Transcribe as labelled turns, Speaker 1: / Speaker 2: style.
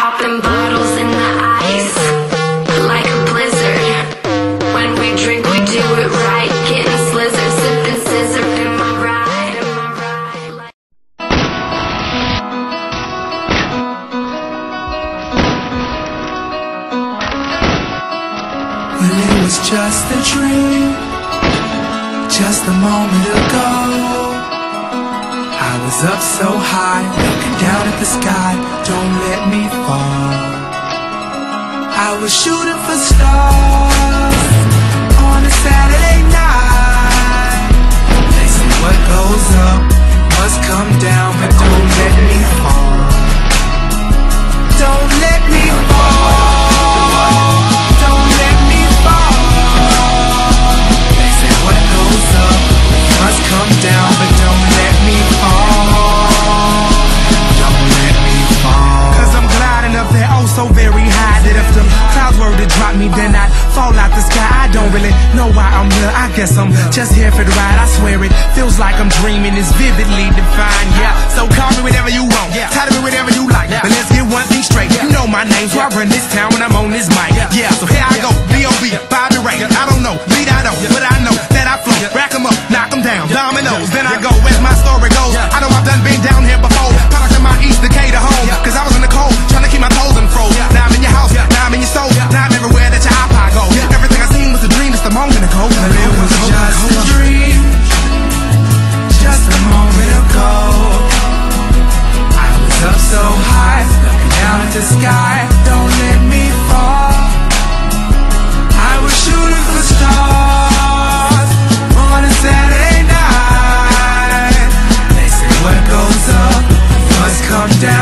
Speaker 1: Popping bottles in the ice, like a blizzard. When we drink, we do it right. Getting slizzard, sipping scissor. Am I right? Am I right? Like-
Speaker 2: it was just a dream, just a moment ago. I was up so high, looking down at the sky. Was shooting for stars on a Saturday
Speaker 3: I'm here I guess I'm just here for the ride I swear it feels like I'm dreaming It's vividly defined Yeah, so call me whatever you want Title me whatever you like But let's get one thing straight. You know my name so I run this town when I'm on this mic Yeah, so here I go B.O.B. Bobby Ray I don't know, lead I don't But I know that I flow. Rack 'em up, knock 'em down Dominoes, then I go As my story goes I know I've done been down here before. Product of my East
Speaker 2: Don't let me fall. I was shooting for stars Saturday night. They say what goes up must come down,